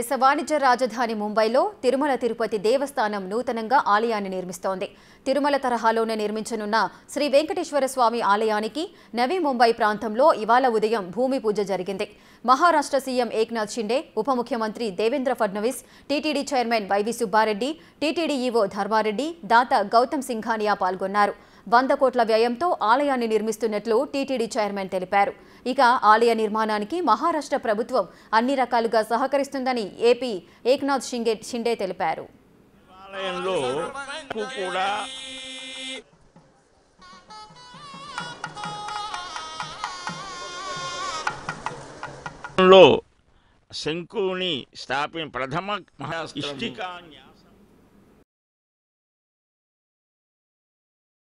దేశ వాణిజ్య రాజధాని ముంబైలో తిరుమల తిరుపతి దేవస్థానం నూతనంగా ఆలయాన్ని నిర్మిస్తోంది. తిరుమల తరహాలోనే నిర్మించనున్న శ్రీ వెంకటేశ్వర స్వామి ఆలయానికి నవీ ముంబై ప్రాంతంలో ఇవాళ ఉదయం భూమి పూజ జరిగింది. మహారాష్ట్ర సీఎం ఏక్నాథ్ షిండే ఉప ముఖ్యమంత్రి Devendra Fadnavis TTD chairman YV Subbareddy TTD EO Dharmareddy దాత గౌతమ్ సింఘానియా పాల్గొన్నారు. వంద కోట్ల వ్యయంతో ఆలయాన్ని నిర్మిస్తున్నట్లు టీటీడీ చైర్మన్ తెలిపారు. ఇక ఆలయ నిర్మాణానికి మహారాష్ట్ర ప్రభుత్వం అన్ని రకాలుగా సహకరిస్తుందని ఏపీ ఏక్నాథ్ షింగే షిండే తెలిపారు. శంకుని స్థాపన ప్రథమ మహా